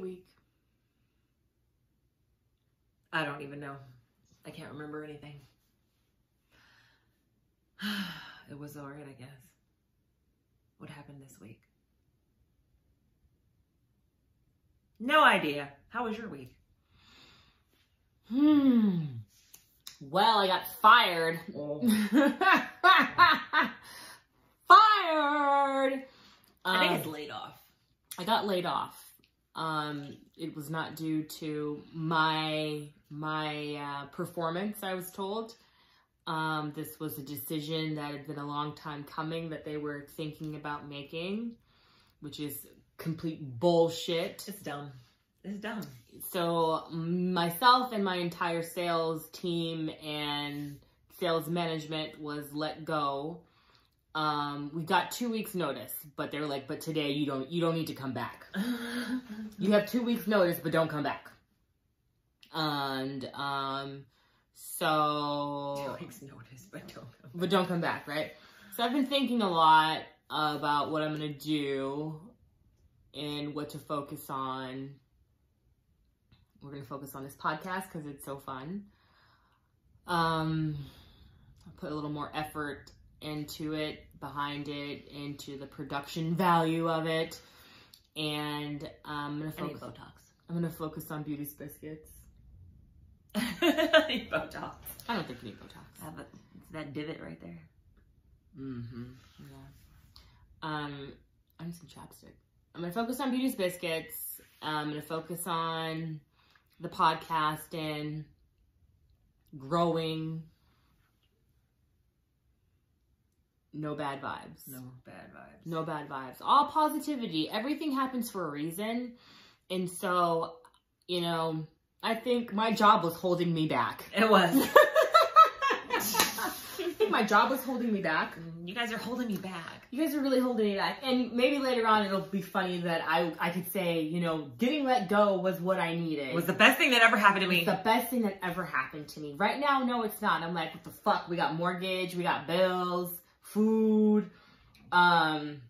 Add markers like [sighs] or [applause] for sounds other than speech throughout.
Week. I don't even know. I can't remember anything. [sighs] it was alright, I guess. What happened this week? No idea. How was your week? Hmm. Well, I got fired. [laughs] fired. I think Um, it's laid off. I got laid off. Um, it was not due to my my uh, performance. I was told. Um, this was a decision that had been a long time coming that they were thinking about making, which is complete bullshit. It's dumb. It's dumb. So myself and my entire sales team and sales management was let go. Um, we got two weeks notice, but they're like, but today you don't you don't need to come back. [laughs] You have two weeks notice, but don't come back. And um, so Two weeks notice, but don't. but don't come back, right? So I've been thinking a lot about what I'm gonna do and what to focus on. We're gonna focus on this podcast because it's so fun. Um, I put a little more effort into it, behind it, into the production value of it, and I'm gonna I need focus. Botox. I'm gonna focus on beauty biscuits. [laughs] I need Botox. I don't think you need Botox. I have a, it's that divot right there. Mm-hmm. Yeah. Um, I need some chapstick. I'm gonna focus on Beauty's Biscuits. I'm gonna focus on the podcast and growing. No bad vibes. No bad vibes. No bad vibes. All positivity. Everything happens for a reason. And so, you know, I think my job was holding me back. It was. [laughs] I think my job was holding me back. Mm, you guys are holding me back. You guys are really holding me back. And maybe later on it'll be funny that I I could say, you know, getting let go was what I needed. It was the best thing that ever happened to me. The best thing that ever happened to me. Right now, no, it's not. I'm like, what the fuck? We got mortgage, we got bills, food. Um,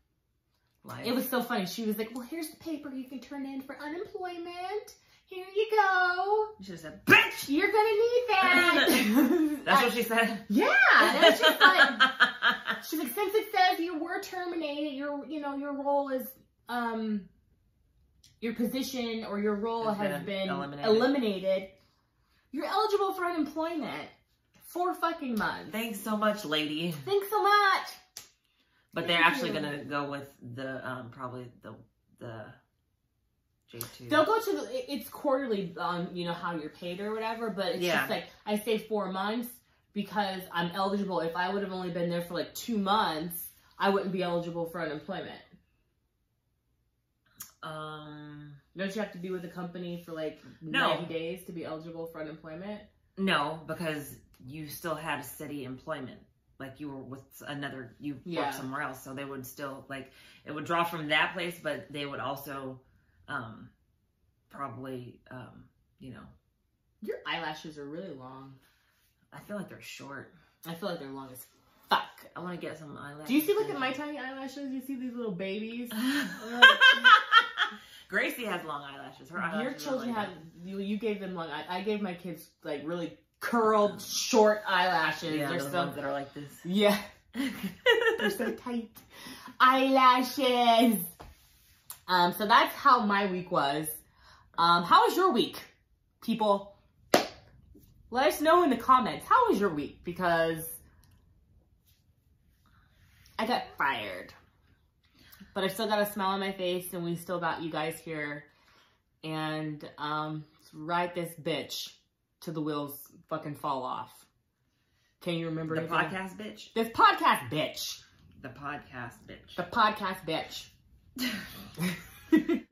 Life. it was so funny. She was like, well, here's the paper you can turn in for unemployment. Here you go. She said, bitch! You're gonna need that. [laughs] That's what she said. Yeah, just like she's like, since it says you were terminated, your you know your role is um your position or your role Has has, been been, eliminated. eliminated. You're eligible for unemployment. Four fucking months. Thanks so much, lady. Thanks so much. But they're actually you. gonna go with the um probably the the J two. They'll go to the, it's quarterly on you know how you're paid or whatever, but it's Yeah. just like I say four months because I'm eligible. If I would have only been there for like two months, I wouldn't be eligible for unemployment. Um, Don't you have to be with the company for like No. 90 days to be eligible for unemployment? no, because you still had a steady employment. Like you were with another, you Yeah. worked somewhere else, so they would still like it would draw from that place, but they would also, um, probably, um, you know, Your eyelashes are really long. I feel like they're short. I feel like they're long as fuck. I want to get some eyelashes. Do you see look at my tiny eyelashes? You see these little babies? [laughs] [laughs] Gracie has long eyelashes. Her eyelashes Your children like have you. You gave them long. I, I gave my kids like really curled, short eyelashes. yeah, they're those ones that are like this. yeah, [laughs] they're so tight. Eyelashes. Um, so that's how my week was. Um, how was your week, people? Let us know in the comments. How was your week? Because I got fired. But I still got a smile on my face and we still got you guys here. And um ride this bitch till the wheels fucking fall off. Can you remember the anything? podcast bitch. This podcast bitch. The podcast bitch. The podcast bitch. [laughs] [laughs]